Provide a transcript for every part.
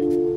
rồi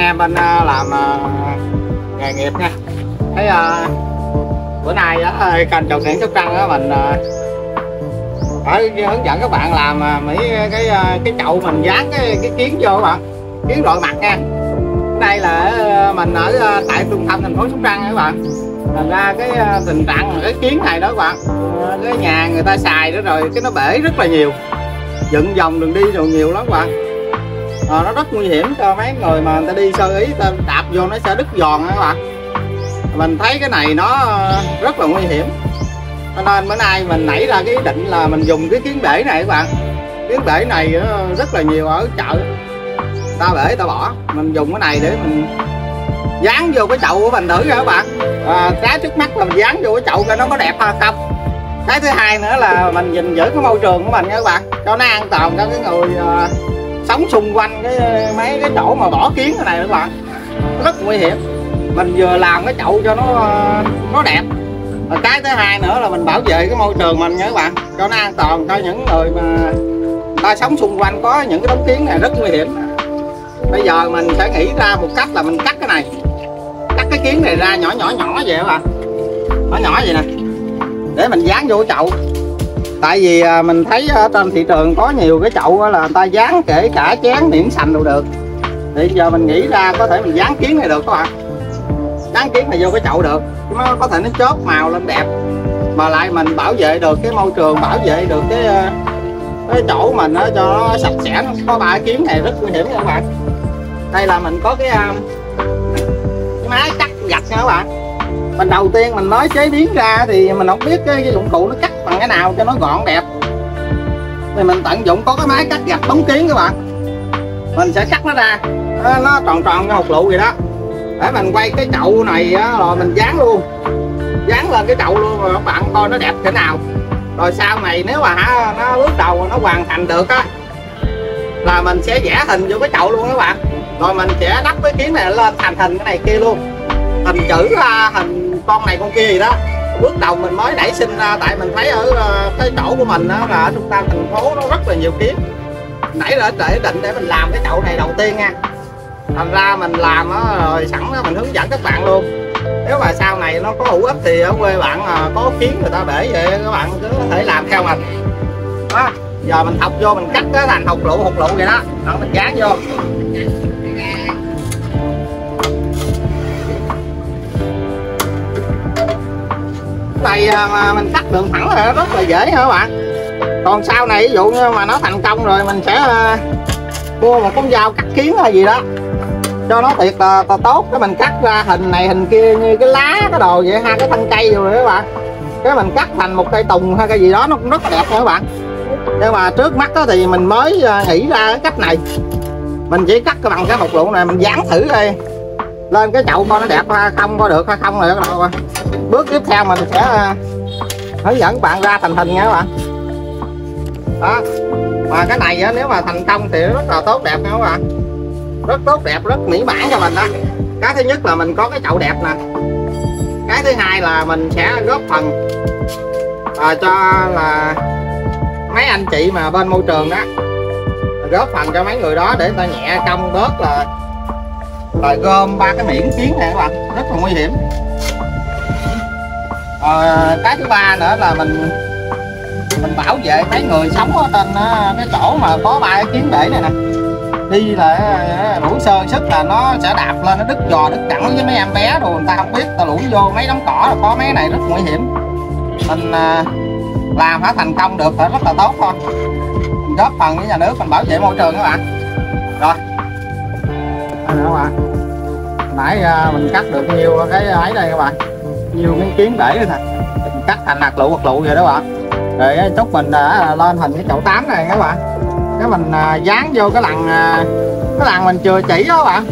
em bên ờ, làm ờ, nghề nghiệp nha. Thấy à, bữa nay á kênh trồng sản sóc trăng á mình phải hướng dẫn các bạn làm mấy cái cái chậu mình dán cái cái kiến vô các bạn. Kiến loại mặt nha. Đây là mình ở tại trung tâm thành phố sóc trăng các bạn. Thành ra cái tình trạng cái kiến này đó các bạn cái nhà người ta xài đó rồi cái nó bể rất là nhiều. Dựng vòng đường đi rồi nhiều lắm các bạn à, nó rất nguy hiểm cho mấy người mà người ta đi sơ ý ta đạp vô nó sẽ đứt giòn các bạn. Mình thấy cái này nó ờ, rất là nguy hiểm. Cho nên bữa nay mình nảy ra cái ý định là mình dùng cái kiến bể này các bạn. Kiến bể này ờ, rất là nhiều ở chợ. Ta bể ta bỏ. Mình dùng cái này để mình dán vô cái chậu của mình thử nha các bạn. À, cái trước mắt là mình dán vô cái chậu coi nó có đẹp hay không? Cái thứ hai nữa là mình nhìn giữ cái môi trường của mình nha các bạn cho nó an toàn cho cái người sống xung quanh cái, mấy cái chỗ mà bỏ kiến cái này các bạn. Rất nguy hiểm. Mình vừa làm cái chậu cho nó nó đẹp. Và cái thứ hai nữa là mình bảo vệ cái môi trường mình nha các bạn. Cho nó an toàn, cho những người mà ta sống xung quanh có những cái đống kiến này rất nguy hiểm. Bây giờ mình sẽ nghĩ ra một cách là mình cắt cái này. Cắt cái kiến này ra nhỏ nhỏ nhỏ vậy các bạn. Nhỏ nhỏ vậy nè. Để mình dán vô cái chậu tại vì à, mình thấy ở trên thị trường có nhiều cái chậu là người ta dán kể cả chén miễn sành đều được. Thì giờ mình nghĩ ra có thể mình dán kiến này được các bạn. Dán kiến này vô cái chậu được nó có thể nó chớp màu lên đẹp. Mà lại mình bảo vệ được cái môi trường bảo vệ được cái à, cái chỗ mình nó cho nó sạch sẽ. Có ba kiến này rất nguy hiểm các bạn. Đây là mình có cái, cái máy cắt gạch nha các bạn. Mình đầu tiên mình nói chế biến ra thì mình không biết cái, cái dụng cụ nó cắt bằng cái nào cho nó gọn đẹp. Thì mình tận dụng có cái máy cắt gạch bóng kiến các bạn. Mình sẽ cắt nó ra. Nó, nó tròn tròn như hột lựu vậy đó. Để mình quay cái chậu này á, rồi mình dán luôn. Dán lên cái chậu luôn rồi các bạn coi nó đẹp thế nào. Rồi sau này nếu mà hả, nó bước đầu nó hoàn thành được á là mình sẽ vẽ hình vô cái chậu luôn các bạn. Rồi mình sẽ đắp cái kiến này lên thành hình cái này kia luôn. Hình chữ à, hình con này con kia gì đó bước đầu mình mới nảy sinh ra tại mình thấy ở ờ, cái chỗ của mình đó là ở trung tâm thành phố nó rất là nhiều kiến nãy ra để định để mình làm cái chậu này đầu tiên nha. Thành ra mình làm đó, rồi sẵn đó, mình hướng dẫn các bạn luôn. Nếu mà sau này nó có hữu ích thì ở quê bạn ờ, có kiến người ta để vậy các bạn cứ có thể làm theo mình. Đó giờ mình thọc vô mình cắt cái thành hột lựu hột lựu vậy đó. Đó mình dán vô. Này à, mà mình cắt đường thẳng là rất là dễ hả các bạn? Còn sau này ví dụ như mà nó thành công rồi mình sẽ à, mua một con dao cắt kiến hay gì đó cho nó thiệt là, là tốt. Cái mình cắt ra hình này hình kia như cái lá cái đồ vậy hai cái thân cây rồi các bạn. Cái mình cắt thành một cây tùng hay cái gì đó nó cũng rất là đẹp nha các bạn? Nhưng mà trước mắt đó thì mình mới à, nghĩ ra cái cách này. Mình chỉ cắt cái bằng cái hột lựu này mình dán thử đây lên cái chậu coi nó đẹp ha không coi được hay không rồi bắt đầu bước tiếp theo mình sẽ à, hướng dẫn các bạn ra thành hình nha các bạn. Đó. Và cái này á, nếu mà thành công thì rất là tốt đẹp nha các bạn. Rất tốt đẹp rất mỹ mãn cho mình đó. Cái thứ nhất là mình có cái chậu đẹp nè. Cái thứ hai là mình sẽ góp phần à, cho là mấy anh chị mà bên môi trường đó góp phần cho mấy người đó để người ta nhẹ công bớt là rồi gom ba cái miệng kiến này các bạn rất là nguy hiểm. À, cái thứ ba nữa là mình mình bảo vệ mấy người sống ở trên ờ, cái chỗ mà có ba cái kiến bể này nè. Đi là ờ, lũ sơ sức là nó sẽ đạp lên nó đứt giò đứt cẳng với mấy em bé rồi người ta không biết ta lũ vô mấy đống cỏ là có mấy này rất nguy hiểm. Mình à, làm phải thành công được phải rất là tốt thôi. Mình góp phần với nhà nước mình bảo vệ môi trường các bạn. Rồi nè các bạn nãy à, mình cắt được nhiều cái ấy đây các bạn. Nhiều miếng kiến để rồi nè. Mình cắt thành hạt lựu hạt lựu vậy đó bạn. Rồi à, chúc mình đã lên hình cái chậu tám này các bạn. Cái mình dán vô cái lần cái lần mình chưa chỉ đó các bạn.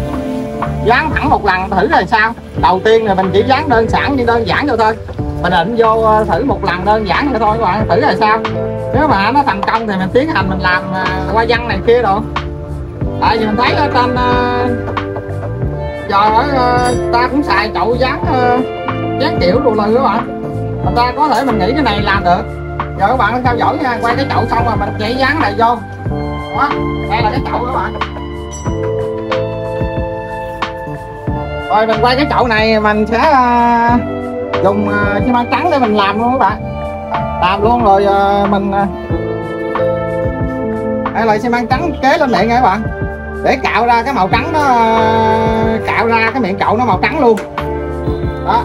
Dán thẳng một lần thử rồi sao? Đầu tiên là mình chỉ dán đơn giản như đơn giản thôi thôi. Mình định vô thử một lần đơn giản vậy thôi các bạn. Thử rồi sao? Nếu mà nó thành công thì mình tiến hành mình làm qua văn này kia rồi tại vì mình thấy ở trên ờ, giờ ở ờ, ta cũng xài chậu dán ờ, dán kiểu đồ lừ các bạn. Người ta có thể mình nghĩ cái này làm được. Giờ các bạn theo dõi nha quay cái chậu xong rồi mình chạy dán này vô. Đó đây là cái chậu các bạn. Rồi mình quay cái chậu này mình sẽ uh, dùng uh, xi măng trắng để mình làm luôn các bạn. Làm luôn rồi uh, mình uh, đây là xi măng trắng kế lên miệng nha các bạn để cạo ra cái màu trắng nó, cạo ra cái miệng cậu nó màu trắng luôn. Đó.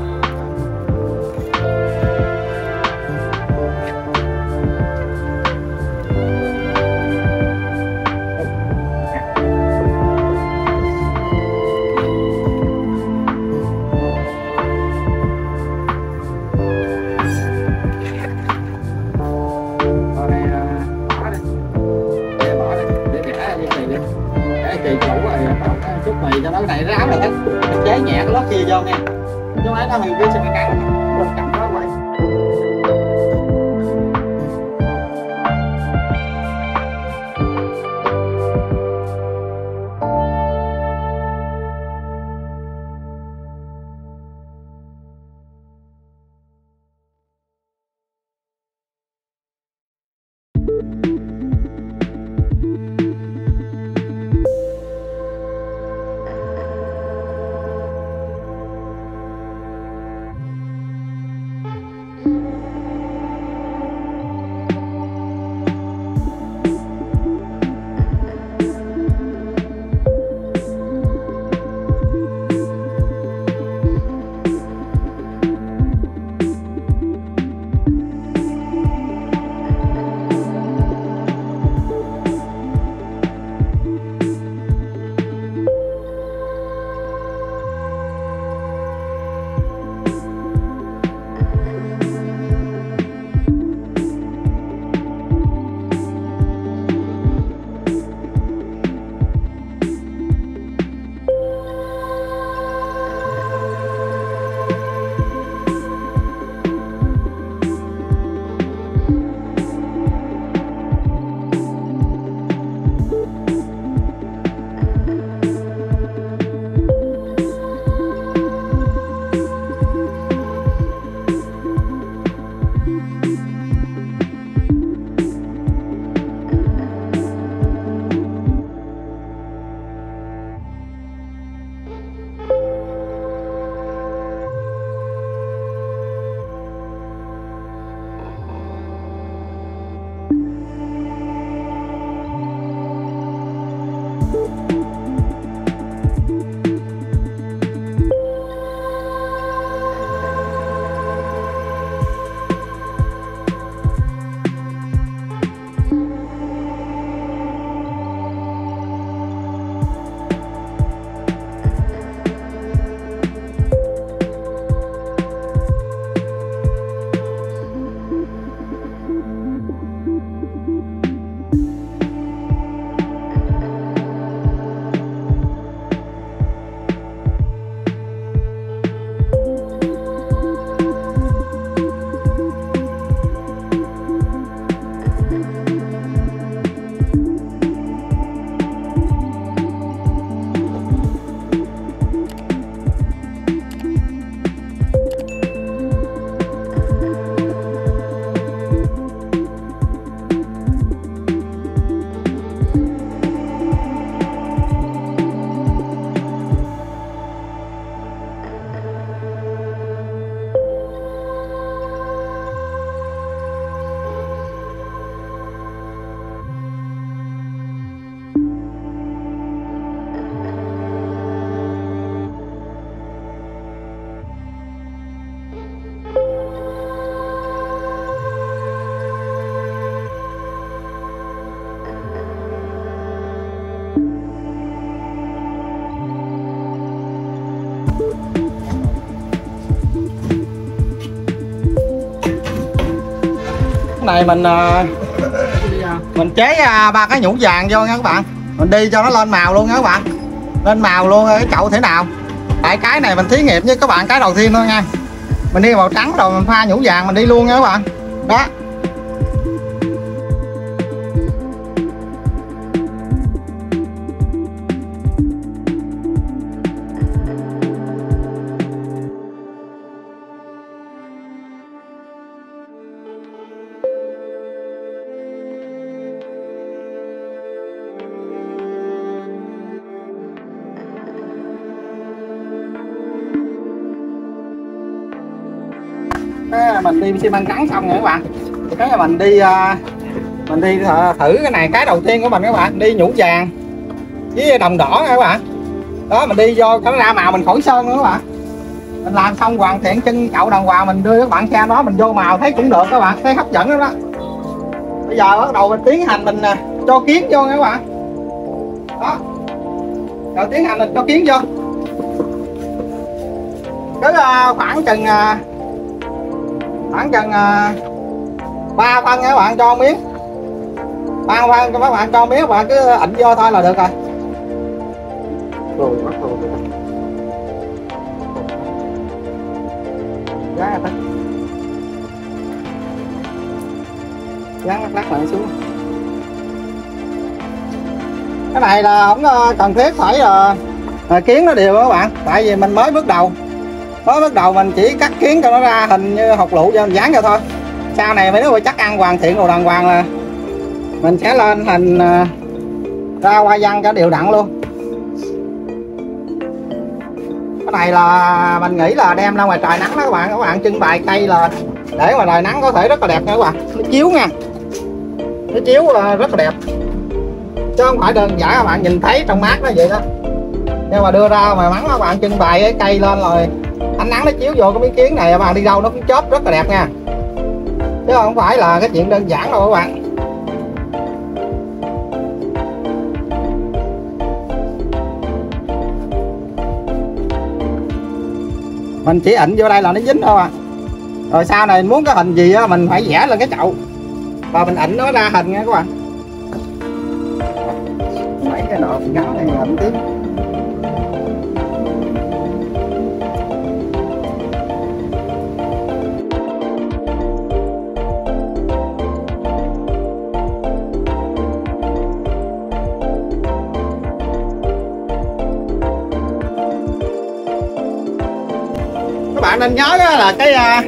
Này mình à, mình chế à, ba cái nhũ vàng vô nha các bạn. Mình đi cho nó lên màu luôn nha các bạn. Lên màu luôn cái chậu thế nào. Tại cái này mình thí nghiệm với các bạn cái đầu tiên thôi nha. Mình đi màu trắng rồi mình pha nhũ vàng mình đi luôn nha các bạn. Đó mình đi xi măng trắng xong rồi các bạn. Thì cái là mình đi à, mình đi thử cái này, cái đầu tiên của mình các bạn, đi nhũ vàng với đồng đỏ nha các bạn. Đó, mình đi vô, cái ra màu mình khỏi sơn nữa các bạn. Mình làm xong hoàn thiện chân cậu đàng hoàng, mình đưa các bạn xem đó, mình vô màu thấy cũng được các bạn, thấy hấp dẫn lắm đó. Bây giờ bắt đầu mình tiến hành mình à, cho kiến vô nha các bạn. Đó. Rồi tiến hành mình cho kiến vô. Cứ à, khoảng chừng khoảng chừng ba phân các bạn cho miếng. Ba phân các bạn cho miếng bạn cứ ịnh vô thôi là được rồi. Rồi bắt đầu giá giá lắc lại xuống. Cái này là không ờ, cần thiết phải là kiến nó đều các bạn. Tại vì mình mới bước đầu mới bắt đầu mình chỉ cắt kiến cho nó ra hình như hột lựu cho mình dán cho thôi. Sau này mấy đứa chắc ăn hoàn thiện đồ đàng hoàng là mình sẽ lên hình à, ra hoa văn cho đều đặn luôn. Cái này là mình nghĩ là đem ra ngoài trời nắng đó các bạn. Các bạn trưng bày cây là để ngoài trời nắng có thể rất là đẹp nha các bạn. Nó chiếu nha. Nó chiếu à, rất là đẹp. Chứ không phải đơn giản, các bạn nhìn thấy trong mát nó vậy đó. Nhưng mà đưa ra ngoài mắng, các bạn trưng bày cái cây lên rồi ánh nắng nó chiếu vô cái miếng kiến này mà bạn đi đâu nó cũng chớp rất là đẹp nha. Chứ không phải là cái chuyện đơn giản đâu các bạn. Mình chỉ ảnh vô đây là nó dính thôi à. Rồi sau này muốn cái hình gì á, mình phải vẽ lên cái chậu. Và mình ảnh nó ra hình nha các bạn. Mấy cái nọ ngáo này ảnh tiếp nên nhớ là cái à,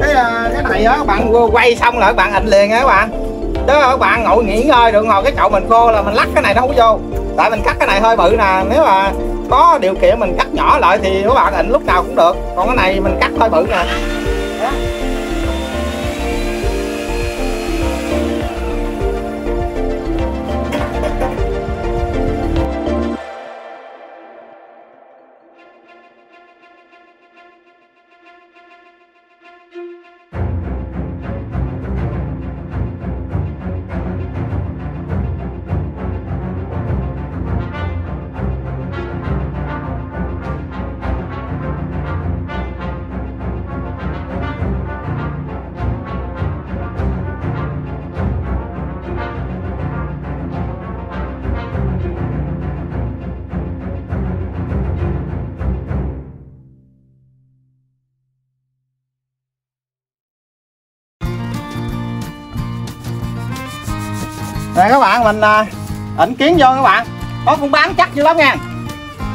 cái à, cái này á các bạn quay xong là các bạn ịnh liền á các bạn. Chứ các bạn ngồi nghỉ ngơi được, ngồi cái chậu mình khô là mình lắc cái này nó không vô. Tại mình cắt cái này hơi bự nè, nếu mà có điều kiện mình cắt nhỏ lại thì các bạn ịnh lúc nào cũng được. Còn cái này mình cắt hơi bự nè. Nè các bạn mình à, ẩn kiến vô các bạn. Có cũng bán chắc dữ lắm nha.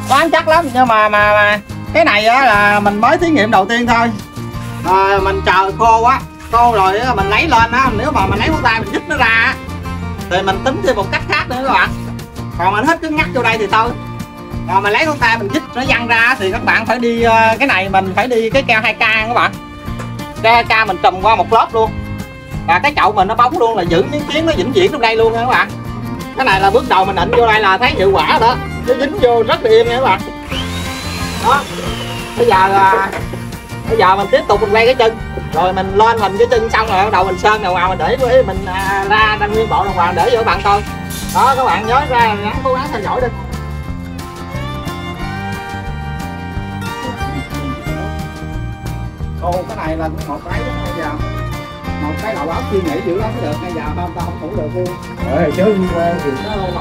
Bán chắc lắm nhưng mà mà, mà cái này á là mình mới thí nghiệm đầu tiên thôi. À, mình chờ khô quá khô rồi á, mình lấy lên á nếu mà mình lấy con tay mình dứt nó ra á, thì mình tính thêm một cách khác nữa các bạn. Còn mình hết cứ ngắt vô đây thì thôi. Còn mình lấy con tay mình dứt nó văng ra thì các bạn phải đi ờ, cái này mình phải đi cái keo 2k các bạn. Keo 2k mình trùm qua một lớp luôn và cái chậu mình nó bóng luôn là giữ miếng kiến nó vĩnh viễn trong đây luôn nha các bạn. Cái này là bước đầu mình định vô đây là thấy hiệu quả đó. Nó dính vô rất là im nha các bạn. Đó. Bây giờ là bây giờ mình tiếp tục mình quay cái chân. Rồi mình lên hình cái chân xong rồi bắt đầu mình sơn đầu vào mình để với mình à, ra đăng nguyên bộ đồng hoàng để vô các bạn coi. Đó các bạn nhớ ra gắng cố gắng theo dõi đi. Ồ cái này là một cái bây giờ một cái đầu óc suy nghĩ dữ lắm mới được. Bây giờ không tao không ngủ được luôn. Rồi chứ quê thì nó lâu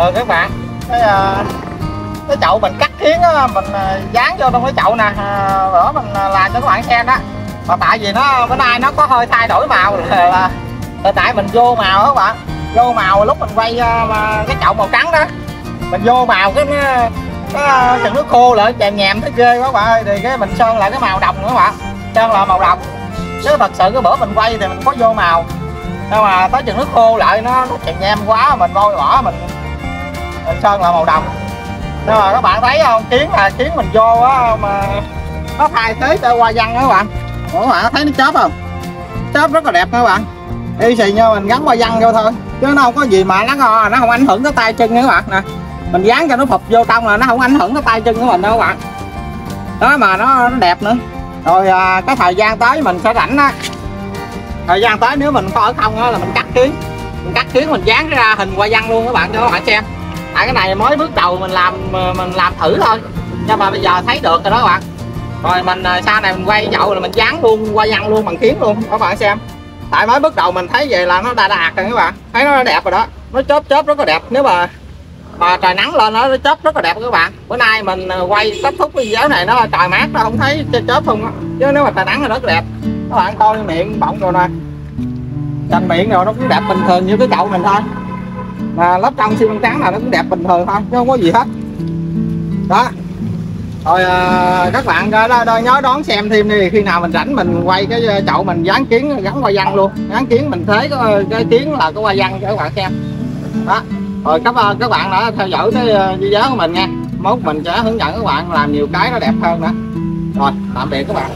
rồi các bạn. Cái ờ, cái chậu mình cắt kiến đó, mình ờ, dán vô trong cái chậu nè. Uh, bữa mình làm cho các bạn xem đó. Mà tại vì nó bữa nay nó có hơi thay đổi màu là, tại mình vô màu các bạn. Vô màu lúc mình quay cái chậu màu trắng đó. Mình vô màu cái cái chừng nước khô lại chèm nhèm thấy ghê quá bạn ơi. Thì cái mình sơn lại cái màu đồng nữa các bạn. Sơn lại màu đồng. Chứ thật sự cái bữa mình quay thì mình có vô màu. Nhưng mà tới chừng nước khô lại nó, nó chèm nhem quá mình bôi bỏ mình Ờ, sơn là màu đồng. Nhưng mà các bạn thấy không kiến là kiến mình vô á mà nó thay thế cho hoa văn đó các bạn. Các bạn thấy nó chớp không? Chớp rất là đẹp các bạn. Y xì như mình gắn hoa văn vô thôi chứ nó không có gì mà nó ngò nó không ảnh hưởng tới tay chân nữa các bạn. Nè mình dán cho nó phục vô trong là nó không ảnh hưởng tới tay chân của mình đâu các bạn. Đó mà nó, nó đẹp nữa. Rồi à, cái thời gian tới mình sẽ rảnh á. Thời gian tới nếu mình có ở không á là mình cắt kiến. Mình cắt kiến mình dán ra hình hoa văn luôn các bạn cho các bạn xem tại cái này mới bước đầu mình làm ờ, mình làm thử thôi. Nhưng mà bây giờ thấy được rồi đó các bạn. Rồi mình ờ, sau này mình quay chậu là mình dán luôn, quay văn luôn bằng kiến luôn. Các bạn xem. Tại mới bước đầu mình thấy vậy là nó đa đạt rồi các bạn. Thấy nó đẹp rồi đó. Nó chớp chớp rất là đẹp. Nếu mà mà trời nắng lên nó chớp rất là đẹp các bạn. Bữa nay mình ờ, quay kết thúc video này nó trời mát, nó không thấy chớp không á. Chứ nếu mà trời nắng là rất đẹp. Các bạn coi miệng bọng rồi nè. Cành miệng rồi nó cũng đẹp bình thường như cái chậu mình thôi mà lớp trong xi măng trắng là nó cũng đẹp bình thường thôi chứ không có gì hết. Đó. Rồi à, các bạn đó, đó, nhớ đón xem thêm đi. Khi nào mình rảnh mình quay cái ờ, chậu mình dán kiến gắn hoa văn luôn. Dán kiến mình thế cái, ờ, cái kiến là có hoa văn cho các bạn xem. Đó. Rồi các ờ, các bạn đã theo dõi cái ờ, video của mình nha. Mốt mình sẽ hướng dẫn các bạn làm nhiều cái nó đẹp hơn nữa. Rồi tạm biệt các bạn.